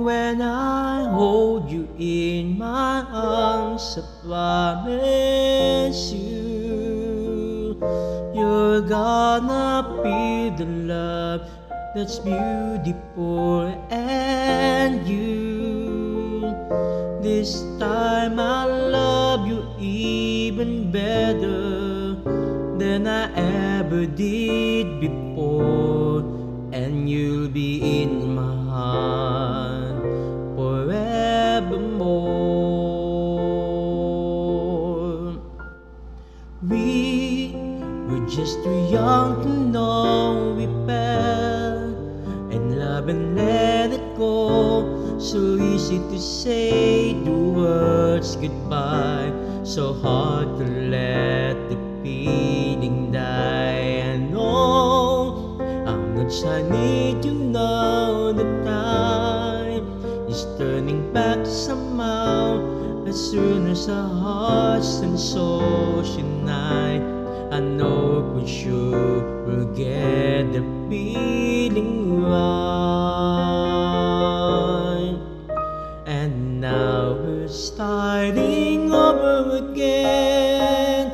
When I hold you in my arms, I promise you, you're gonna be the love that's beautiful and you. This time I'll love you even better than I ever did before, and you'll be in just too young to know we fell and love and let it go. So easy to say the words goodbye, so hard to let the feeling die. I know I'm not need to know the time is turning back somehow. As soon as our hearts and souls unite, I know for sure we'll get the feeling right. And now we're starting over again.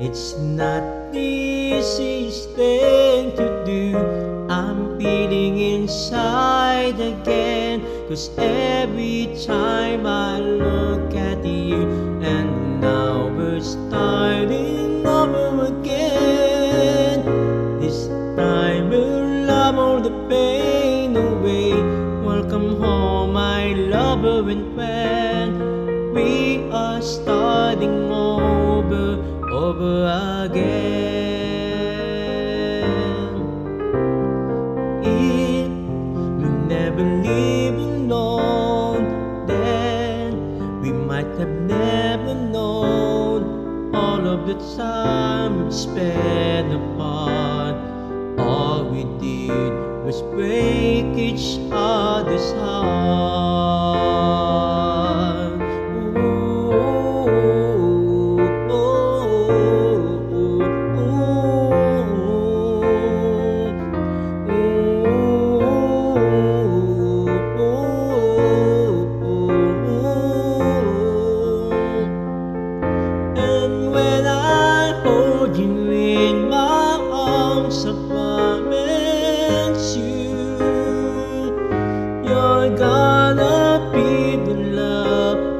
It's not the easiest thing to do. I'm feeling inside again. Cause every time I look at you, and now we're starting and friend. We are starting over, over again. If we never live alone, then we might have never known all of the time we spent apart. All we did was break each other's heart.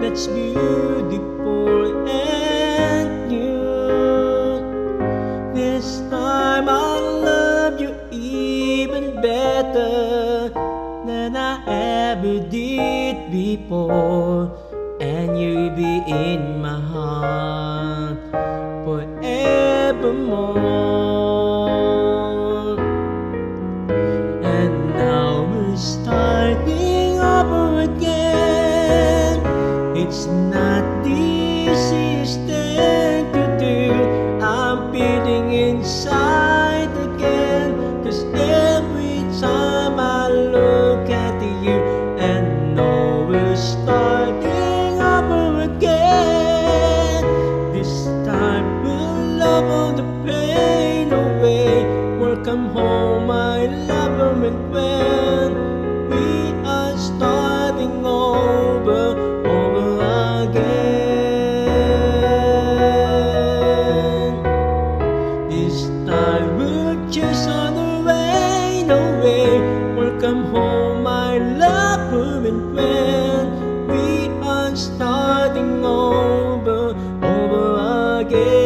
That's beautiful and new. This time I'll love you even better than I ever did before, and you'll be in my heart forevermore. And now we're starting It's not the thing to do. I'm feeling inside again.